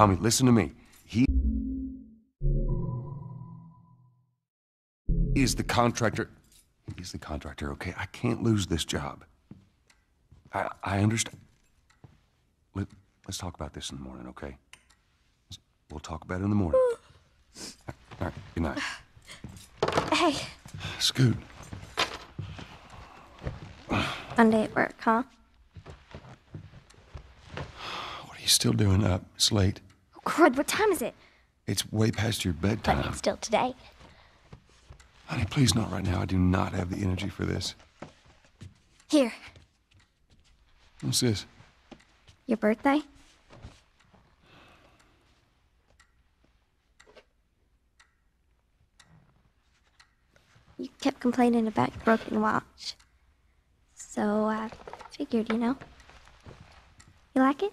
Tommy, listen to me. He is the contractor. He's the contractor, okay? I can't lose this job. I, I understand. Let, let's talk about this in the morning, okay? We'll talk about it in the morning. All right, good night. Hey, Scoot. Monday at work, huh? What are you still doing up? It's late. Oh, crud, what time is it? It's way past your But bedtime. it's still today. Honey, please not right now. I do not have the energy for this. Here, What's this? your birthday? You kept complaining about your broken watch. So I figured, you know. You like it?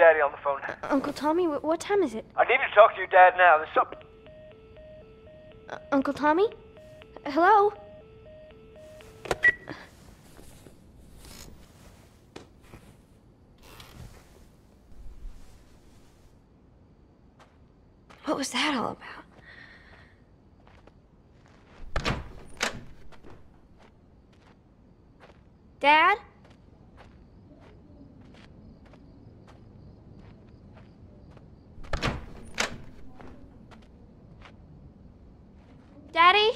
Daddy on the phone. Uncle Tommy, wh- what time is it? I need to talk to your dad now. There's something. Uh, Uncle Tommy? Hello? What was that all about? Dad? Daddy?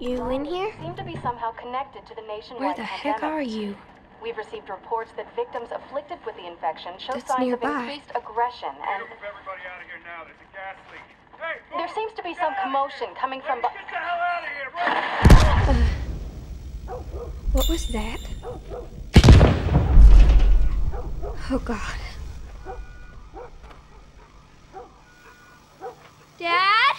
You in here? seem to be somehow connected to the nationwide Where the heck pandemic. are you? We've received reports that victims afflicted with the infection show That's signs nearby. of increased aggression, and everybody out of here now. There's a gas leak. Hey, there seems to be some commotion coming from. Get the hell out of here, bro! What was that? Oh god. Dad?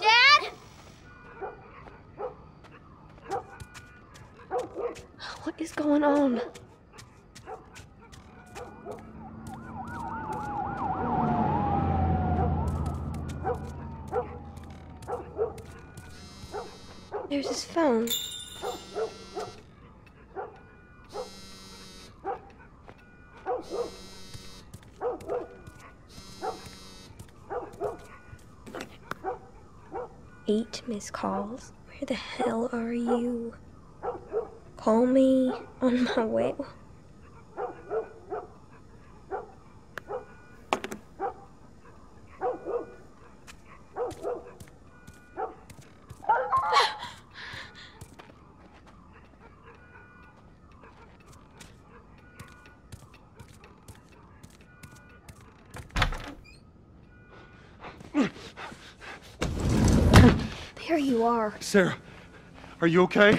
Dad? What is going? There's his phone. Eight missed calls. Where the hell are you? Call me on my way. There you are. Sarah, are you okay?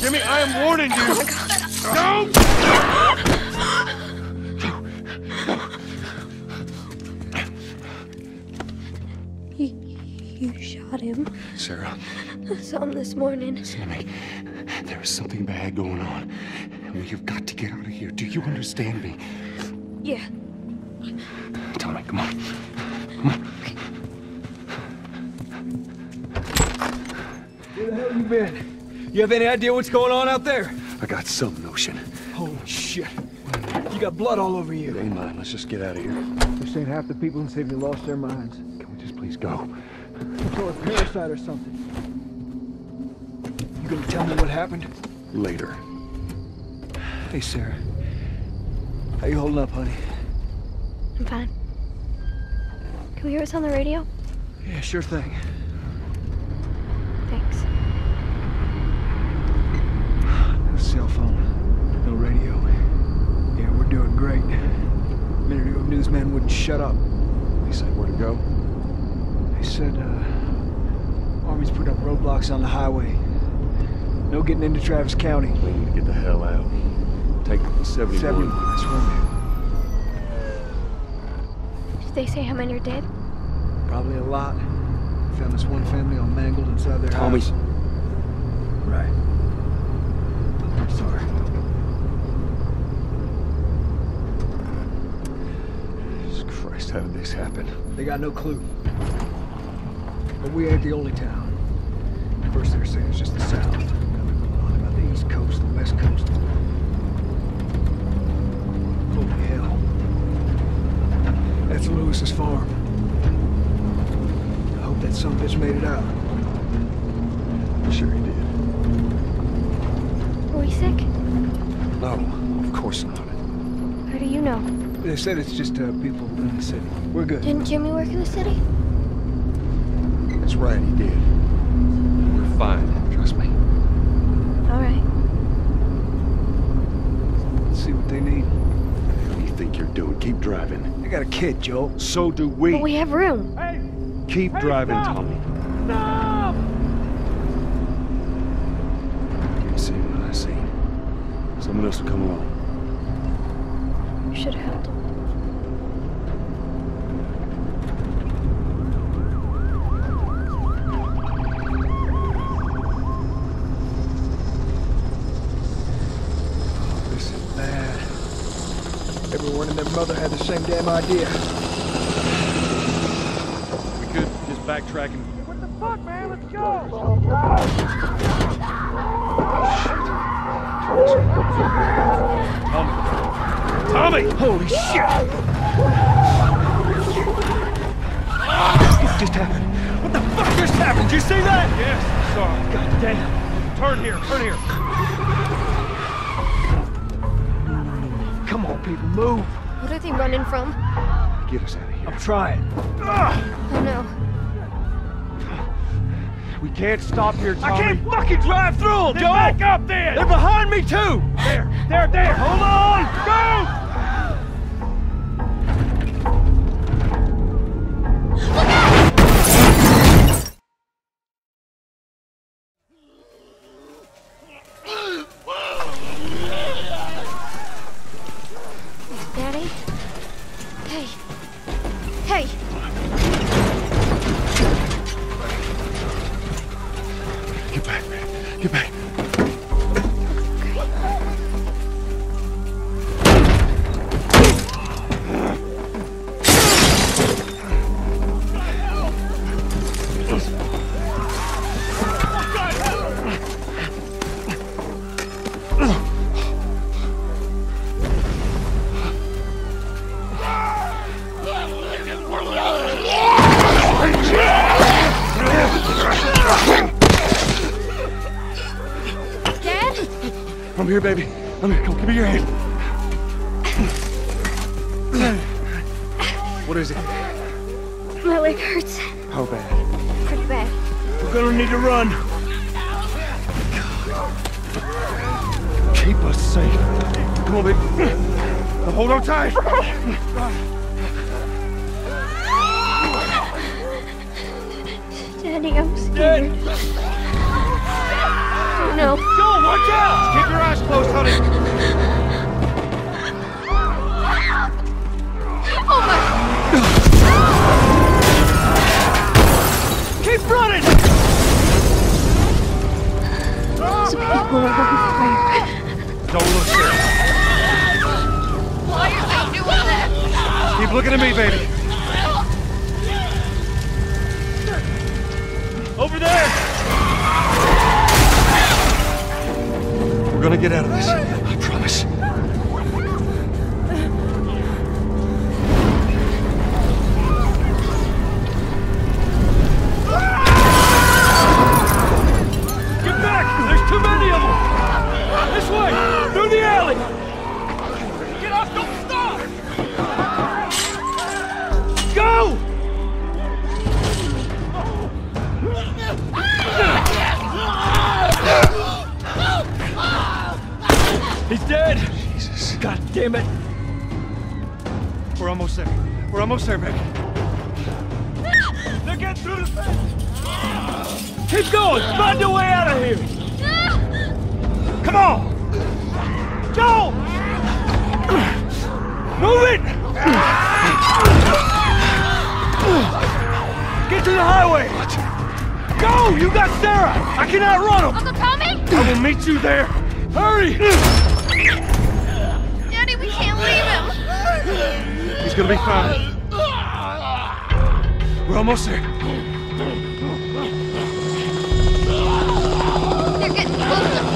Jimmy, I am warning you! Oh Don't! You, you shot him. Sarah, I saw him this morning. listen to me. There is something bad going on. And we have got to get out of here. Do you understand me? Yeah. Tell Tommy, come on. You have any idea what's going on out there? I got some notion. Holy shit. You got blood all over It you. ain't mine. Let's just get out of here. This ain't half the people in the city lost their minds. Can we just please go? Some sort of parasite or something. You gonna tell me what happened? Later. Hey, Sarah. How you holding up, honey? I'm fine. Can we hear us on the radio? Yeah, sure thing. Thanks. No cell phone, no radio. Yeah, we're doing great. A minute ago, newsman wouldn't shut up. They say where to go? They said, uh, Army's put up roadblocks on the highway. No getting into Travis County. We need to get the hell out. Take 71. 71, that's where Did they say how many are dead? we're Probably a lot. Found this one family all mangled inside their Tommy. house. Right. I'm sorry. Jesus Christ, this happen? They got no clue. But we ain't the only town. First they're saying it's just the south. Now they're going on about the east coast, the west coast. Holy hell. That's Lewis's farm. I hope that son bitch made it out. I'm Sure he did. Were we sick? No, of course not. How do you know? They said it's just uh, people in the city. We're good. Didn't Jimmy work in the city? That's right, he did. We're fine. Trust me. All right. Let's see what they need. What do you think you're doing? Keep driving. They got a kid, Joel. So do we. But we have room. Hey! Keep driving, Tommy. Can't see what I see. Someone else will come along. You should have helped. This is bad. Everyone and their mother had the same damn idea. We could just backtrack and Tommy! Holy shit! What just happened? What the fuck just happened? Did you see that? Yes, sorry. God damn. Turn here, turn here. Come on, people, move. What are they running from? Get us out of here. I'm trying. Oh no. We can't stop here, Tommy. I can't fucking drive through them, Then Joel! back up then! They're behind me, too! There, there, there! Hold on! Baby. Here. Come, give me your hand. What is it? My leg hurts. How bad? Pretty bad. We're gonna need to run. Keep us safe. Come on, baby. Now hold on tight. Dad? Daddy, I'm scared. Oh no. Joel, watch out! Keep your eyes closed, honey. Looking at me, baby. Over there! We're gonna get out of this. He's dead! Jesus. God damn it! We're almost there. We're almost there, baby. They're getting through the fence! Keep going! Find a way out of here! Come on! Joel! Move it! Get to the highway! Go! You got Sarah! I can outrun him! Uncle Tommy? I will meet you there! Hurry! Gonna be fine. We're almost there. They're getting closer.